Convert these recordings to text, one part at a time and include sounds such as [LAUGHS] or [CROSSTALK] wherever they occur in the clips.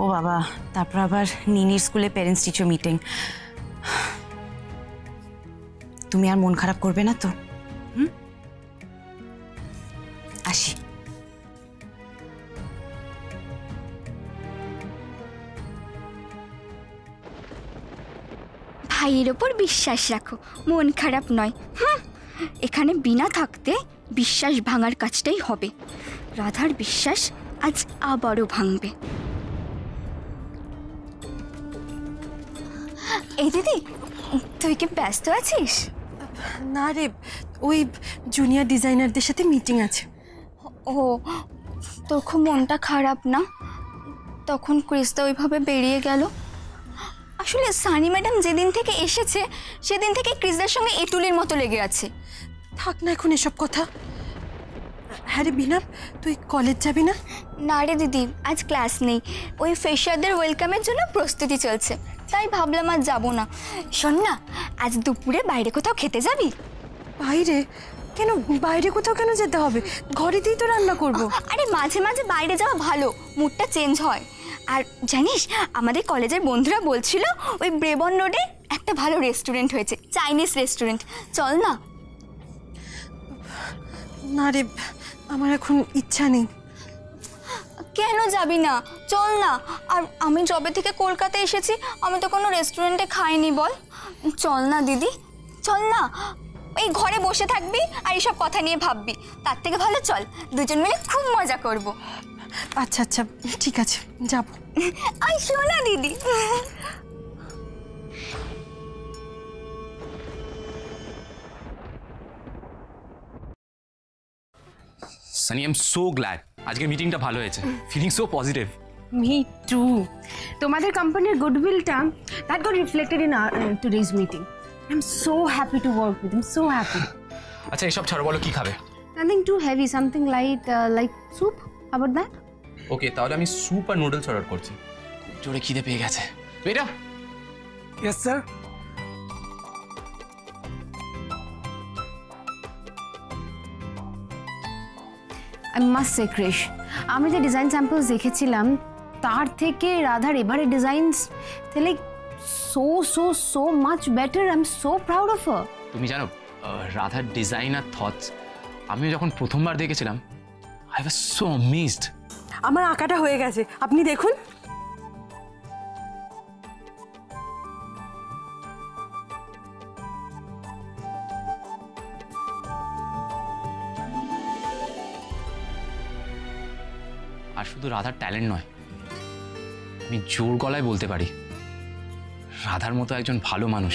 ও বাবা, তারপর আবার নিনির স্কুলে প্যারেন্টস টিচার মিটিং তুমি আর মন খারাপ করবে না তো? আসি। ভাইয়ের ওপর বিশ্বাস রাখো, মন খারাপ নয়। হুম? এখানে বিনা থাকতে বিশ্বাস ভাঙার কাজটাই হবে। রাধার বিশ্বাস আজ আবারও ভাঙবে। এই দিদি তুই কি ব্যস্ত আছিস? না রে ওই জুনিয়র ডিজাইনারদের সাথে মিটিং আছে। ও তোর খুব মনটা খারাপ না? তখন ক্রিস্তা ওইভাবে বেরিয়ে গেল। আসলে সানি ম্যাডাম যেদিন থেকে এসেছে সেদিন থেকে ক্রিসদার সঙ্গে এটুলির মতো লেগে আছে। থাক না এখন এসব কথা। হ্যাঁ রে বিনা তুই কলেজ যাবি না? না রে দিদি আজ ক্লাস নেই। ওই ফ্রেশারদের ওয়েলকামের জন্য প্রস্তুতি চলছে। তাই ভাবলাম আর যাব না। শোন না আজ দুপুরে বাইরে কোথাও খেতে যাবি? বাইরে? কেন? বাইরে কোথাও কেন যেতে হবে? ঘরেতেই তো রান্না করব। আরে মাঝে মাঝে বাইরে যাওয়া ভালো মুডটা চেঞ্জ হয়। আর জানিস আমাদের কলেজের বন্ধুরা বলছিল ওই ব্রেবন রোডে একটা ভালো রেস্টুরেন্ট হয়েছে চাইনিজ রেস্টুরেন্ট। চল না। না রে আমার এখন ইচ্ছা নেই। কেন যাবি না? চল না আর আমি যবে থেকে কলকাতা এসেছি আমি তো কোনো রেস্টুরেন্টে খাইনি বল। চল না দিদি। চল না। এই ঘরে বসে থাকবি আর এইসব কথা নিয়ে ভাববি। তার থেকে ভালো চল দুজন মিলে খুব মজা করব। আচ্ছা আচ্ছা ঠিক আছে যাব। [LAUGHS] আই শোনা দিদি। Sunny I am so glad আজকের মিটিংটা ভালো হয়েছে। Feeling so positive me too তোমাদের কোম্পানির গুডউইলটা that got reflected in today's meeting I am so happy to work with am so happy আচ্ছা এসব ছাড়ো বলো কি খাবে? Nothing too heavy something light like soup আবার দ্যাট ওকে তাহলে আমি স্যুপ আর নুডলস অর্ডার করছি। জোরে খিদে পেয়ে গেছে। এটা yes sir I must say Krish আমি যে ডিজাইন স্যাম্পলস দেখেছিলাম তার থেকে রাধার এবারে ডিজাইনস তাহলে so so so much better I am so proud of her তুমি জানো রাধার ডিজাইন আর থটস আমি যখন প্রথমবার দেখেছিলাম আই ওয়াজ সো অ্যামেজড আমার আঁকাটা হয়ে গেছে। আপনি দেখুন। আর শুধু রাধার ট্যালেন্ট নয় আমি জোর গলায় বলতে পারি, রাধার মতো একজন ভালো মানুষ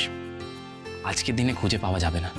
আজকের দিনে খুঁজে পাওয়া যাবে না।